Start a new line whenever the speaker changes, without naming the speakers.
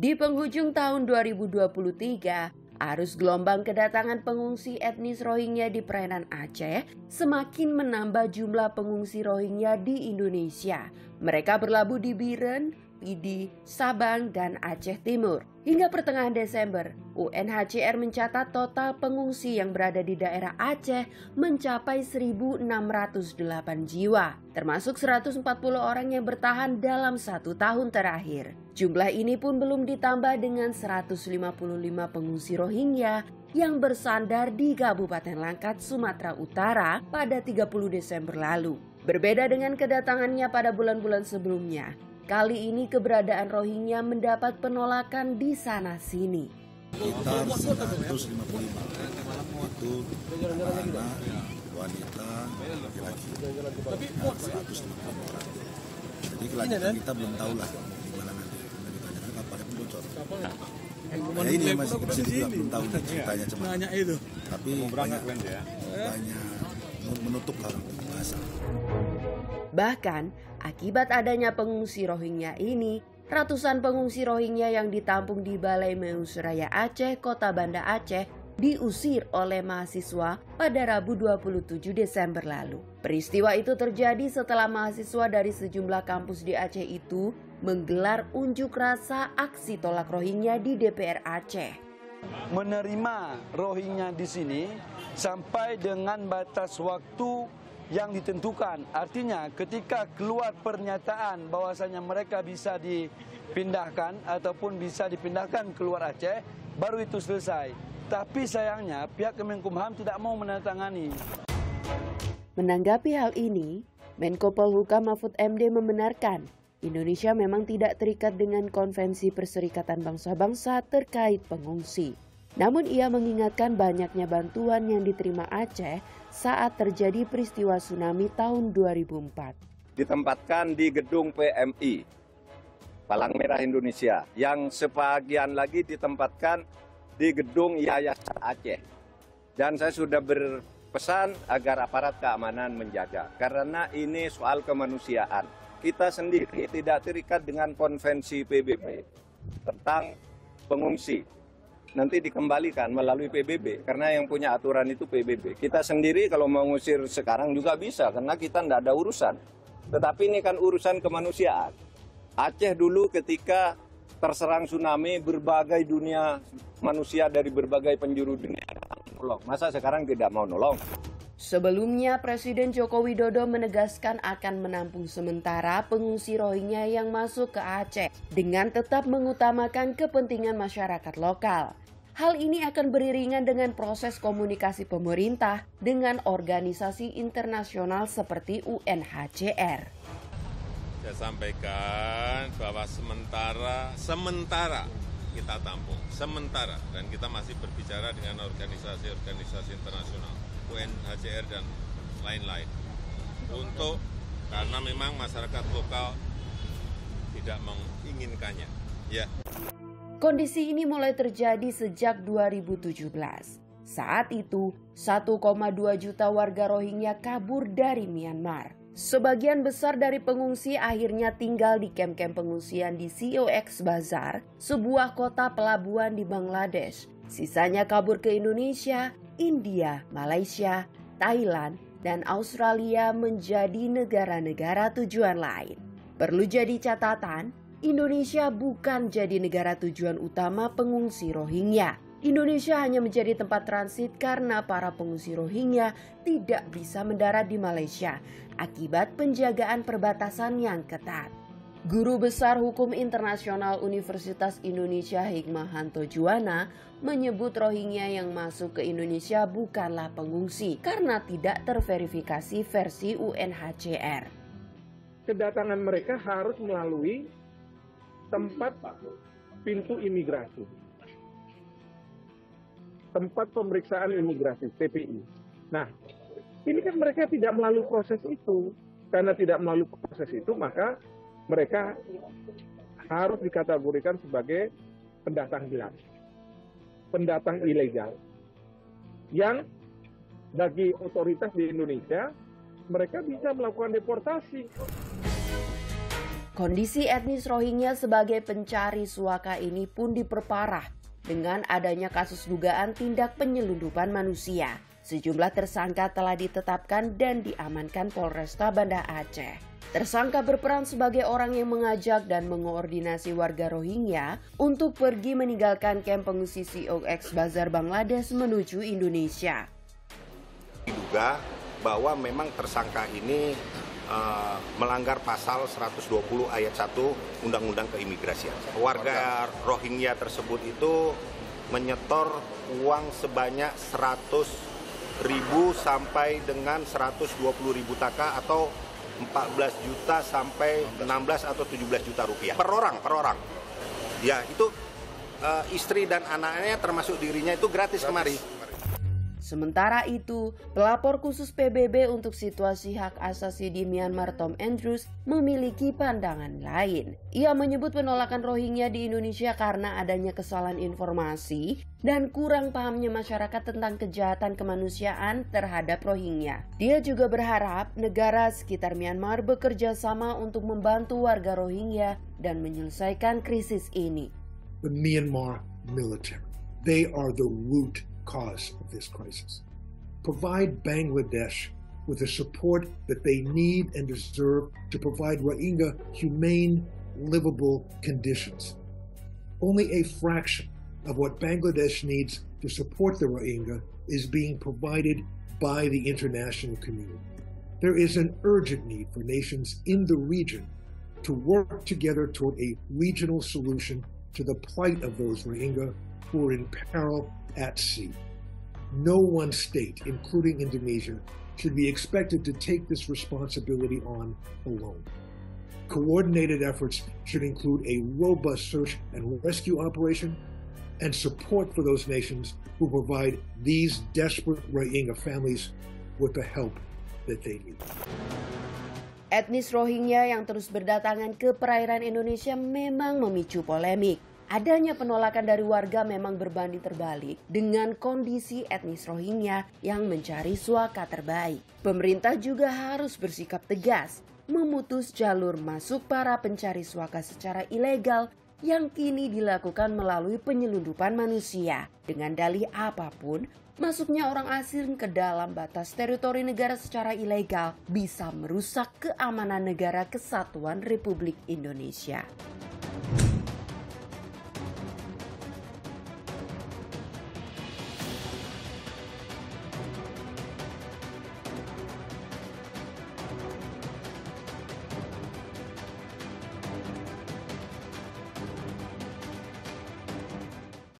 Di penghujung tahun 2023, arus gelombang kedatangan pengungsi etnis Rohingya di perairan Aceh semakin menambah jumlah pengungsi Rohingya di Indonesia. Mereka berlabuh di Biren, Pidi, Sabang, dan Aceh Timur. Hingga pertengahan Desember, UNHCR mencatat total pengungsi yang berada di daerah Aceh mencapai 1.608 jiwa, termasuk 140 orang yang bertahan dalam satu tahun terakhir. Jumlah ini pun belum ditambah dengan 155 pengungsi Rohingya yang bersandar di Kabupaten Langkat, Sumatera Utara pada 30 Desember lalu. Berbeda dengan kedatangannya pada bulan-bulan sebelumnya, Kali ini keberadaan Rohingya mendapat penolakan di sana sini.
Sekitar 155 itu anak, wanita, laki-laki. 155 orang. Jadi kelanjutan kita belum tahu lah di mana nanti. Bocor. Ya ini masih kita juga belum tahu ceritanya cuma.
itu.
Tapi banyak, banyak menutup bahasa.
Bahkan, akibat adanya pengungsi Rohingya ini, ratusan pengungsi Rohingya yang ditampung di Balai Meusraya Aceh, Kota Banda Aceh, diusir oleh mahasiswa pada Rabu 27 Desember lalu. Peristiwa itu terjadi setelah mahasiswa dari sejumlah kampus di Aceh itu menggelar unjuk rasa aksi tolak Rohingya di DPR Aceh.
Menerima Rohingya di sini sampai dengan batas waktu yang ditentukan. Artinya ketika keluar pernyataan bahwasanya mereka bisa dipindahkan ataupun bisa dipindahkan keluar Aceh, baru itu selesai. Tapi sayangnya pihak Kemenkumham tidak mau menandatangani.
Menanggapi hal ini, Menko Polhukam Mahfud MD membenarkan Indonesia memang tidak terikat dengan Konvensi Perserikatan Bangsa-Bangsa terkait pengungsi. Namun ia mengingatkan banyaknya bantuan yang diterima Aceh saat terjadi peristiwa tsunami tahun 2004.
Ditempatkan di gedung PMI, Palang Merah Indonesia, yang sebagian lagi ditempatkan di gedung Yayasan Aceh. Dan saya sudah berpesan agar aparat keamanan menjaga, karena ini soal kemanusiaan. Kita sendiri tidak terikat dengan konvensi PBB tentang pengungsi nanti dikembalikan melalui PBB karena yang punya aturan itu PBB. Kita sendiri kalau mau ngusir sekarang juga bisa karena kita tidak ada urusan. Tetapi ini kan urusan kemanusiaan. Aceh dulu ketika terserang tsunami berbagai dunia manusia dari berbagai penjuru dunia. Masa sekarang tidak mau nolong?
Sebelumnya, Presiden Joko Widodo menegaskan akan menampung sementara pengungsi Rohingya yang masuk ke Aceh dengan tetap mengutamakan kepentingan masyarakat lokal. Hal ini akan beriringan dengan proses komunikasi pemerintah dengan organisasi internasional seperti UNHCR.
Saya sampaikan bahwa sementara sementara kita tampung, sementara dan kita masih berbicara dengan organisasi-organisasi internasional UNHCR dan lain-lain. Untuk karena memang masyarakat lokal tidak menginginkannya. Ya.
Kondisi ini mulai terjadi sejak 2017. Saat itu, 1,2 juta warga Rohingya kabur dari Myanmar. Sebagian besar dari pengungsi akhirnya tinggal di kem-kem pengungsian di COX Bazar, sebuah kota pelabuhan di Bangladesh. Sisanya kabur ke Indonesia, India, Malaysia, Thailand, dan Australia menjadi negara-negara tujuan lain. Perlu jadi catatan, Indonesia bukan jadi negara tujuan utama pengungsi Rohingya. Indonesia hanya menjadi tempat transit karena para pengungsi Rohingya tidak bisa mendarat di Malaysia akibat penjagaan perbatasan yang ketat. Guru Besar Hukum Internasional Universitas Indonesia Hikmahanto Juwana menyebut Rohingya yang masuk ke Indonesia bukanlah pengungsi karena tidak terverifikasi versi UNHCR.
Kedatangan mereka harus melalui tempat pintu imigrasi. Tempat pemeriksaan imigrasi, TPI. Nah, ini kan mereka tidak melalui proses itu. Karena tidak melalui proses itu, maka mereka harus dikategorikan sebagai pendatang hilang, pendatang ilegal, yang bagi otoritas di Indonesia mereka bisa melakukan deportasi.
Kondisi etnis Rohingya sebagai pencari suaka ini pun diperparah dengan adanya kasus dugaan tindak penyelundupan manusia. Sejumlah tersangka telah ditetapkan dan diamankan Polresta Banda Aceh. Tersangka berperan sebagai orang yang mengajak dan mengoordinasi warga Rohingya untuk pergi meninggalkan kamp pengungsi COX Bazar Bangladesh menuju Indonesia.
Diduga bahwa memang tersangka ini uh, melanggar pasal 120 ayat 1 Undang-Undang Keimigrasian. Warga Rohingya tersebut itu menyetor uang sebanyak 100 ribu sampai dengan 120 ribu taka atau 14 juta sampai 16 atau 17 juta rupiah per orang per orang. Ya itu uh, istri dan anaknya termasuk dirinya itu gratis, gratis. kemari.
Sementara itu, pelapor khusus PBB untuk situasi hak asasi di Myanmar Tom Andrews memiliki pandangan lain. Ia menyebut penolakan Rohingya di Indonesia karena adanya kesalahan informasi dan kurang pahamnya masyarakat tentang kejahatan kemanusiaan terhadap Rohingya. Dia juga berharap negara sekitar Myanmar bekerja sama untuk membantu warga Rohingya dan menyelesaikan krisis ini.
The Myanmar military, they are the root cause of this crisis. Provide Bangladesh with the support that they need and deserve to provide Rohingya humane, livable conditions. Only a fraction of what Bangladesh needs to support the Rohingya is being provided by the international community. There is an urgent need for nations in the region to work together toward a regional solution to the plight of those Rohingya who are in peril at sea. No one state, including Indonesia, should be expected to take this responsibility on alone. Coordinated efforts should include a robust search and rescue operation and support for those nations who provide these desperate Rohingya families with the help that they need.
Etnis Rohingya yang terus berdatangan ke perairan Indonesia memang memicu polemik. Adanya penolakan dari warga memang berbanding terbalik dengan kondisi etnis Rohingya yang mencari suaka terbaik. Pemerintah juga harus bersikap tegas, memutus jalur masuk para pencari suaka secara ilegal yang kini dilakukan melalui penyelundupan manusia. Dengan dalih apa pun, masuknya orang asing ke dalam batas teritori negara secara ilegal bisa merusak keamanan negara kesatuan Republik Indonesia.